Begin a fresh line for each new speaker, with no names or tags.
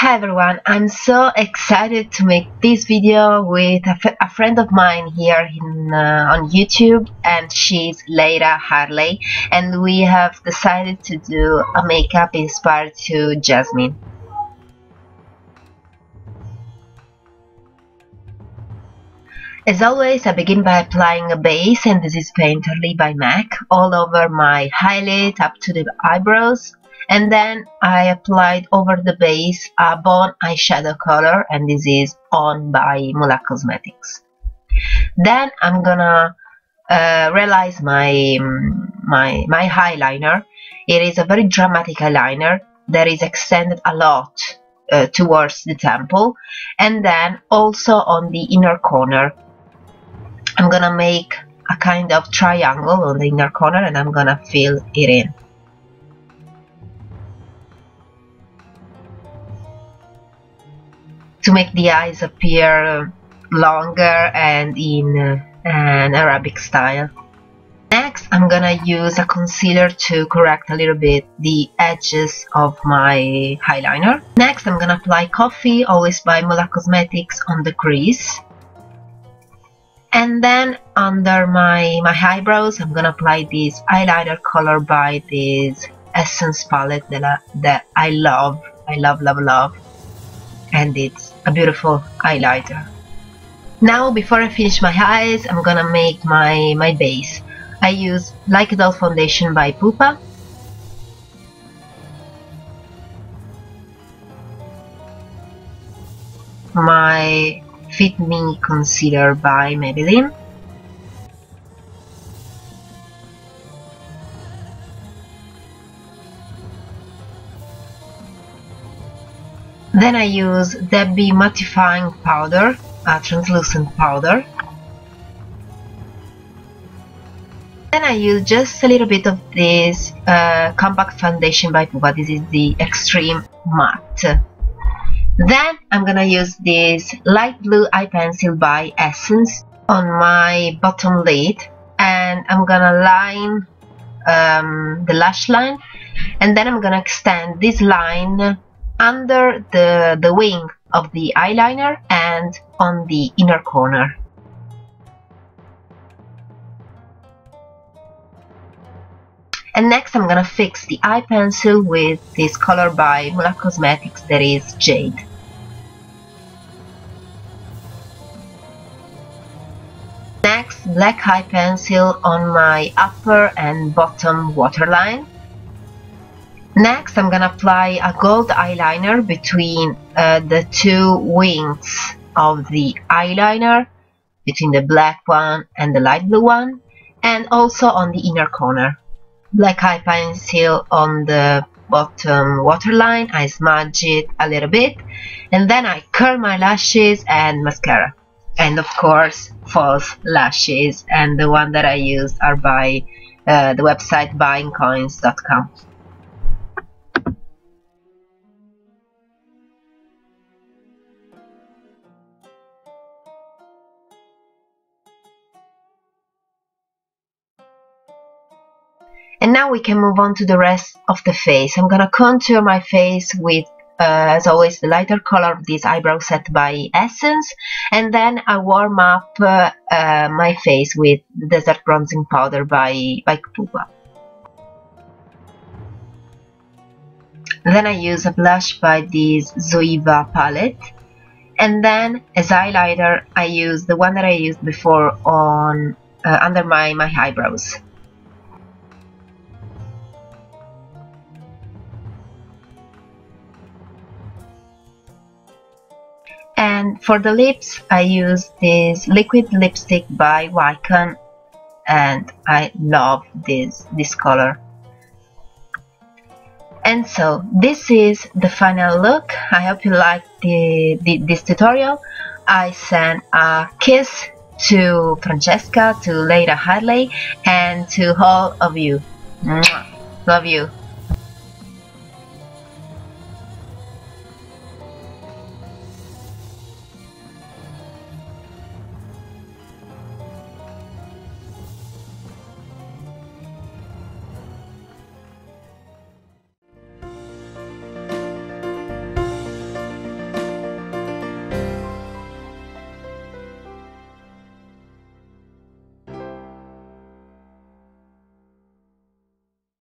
Hi everyone, I'm so excited to make this video with a, friend of mine here in, uh, on YouTube and she's Leyra Arley and we have decided to do a makeup inspired to Jasmine. As always, I begin by applying a base and this is Painterly by MAC all over my highlight up to the eyebrows and then I applied over the base a bone eyeshadow color and this is on by Mulac Cosmetics. Then I'm gonna uh, realize my my my eyeliner. It is a very dramatic eyeliner that is extended a lot uh, towards the temple. And then also on the inner corner I'm gonna make a kind of triangle on the inner corner and I'm gonna fill it in to make the eyes appear longer and in uh, an Arabic style. Next, I'm gonna use a concealer to correct a little bit the edges of my eyeliner. Next, I'm gonna apply Coffee, always by Mulac Cosmetics, on the crease. And then under my, my eyebrows, I'm gonna apply this eyeliner color by this Essence palette that I, that I love. I love, love, love and it's a beautiful highlighter. Now before I finish my eyes I'm gonna make my, my base. I use Like a Doll foundation by Pupa. My Fit Me concealer by Maybelline. Then I use Debby mattifying powder, a translucent powder. Then I use just a little bit of this uh, compact foundation by Pupa. This is the Extreme Matte. Then I'm gonna use this light blue eye pencil by Essence on my bottom lid and I'm gonna line um, the lash line and then I'm gonna extend this line under the, the wing of the eyeliner and on the inner corner. And next I'm gonna fix the eye pencil with this color by Mulac Cosmetics that is Jade. Next, black eye pencil on my upper and bottom waterline. Next, I'm gonna apply a gold eyeliner between uh, the two wings of the eyeliner, between the black one and the light blue one, and also on the inner corner. Black eye pencil on the bottom waterline, I smudge it a little bit, and then I curl my lashes and mascara. And of course, false lashes, and the one that I use are by uh, the website buyingcoins.com. And now we can move on to the rest of the face. I'm gonna contour my face with uh, as always the lighter color of this eyebrow set by Essence and then I warm up uh, uh, my face with Desert Bronzing Powder by, by Pupa. Then I use a blush by this Zoeva palette and then as highlighter I use the one that I used before on uh, under my, my eyebrows. And for the lips I use this liquid lipstick by Wycon and I love this this color. And so this is the final look. I hope you liked the, the, this tutorial. I send a kiss to Francesca to Leyra Arley and to all of you. Mwah. love you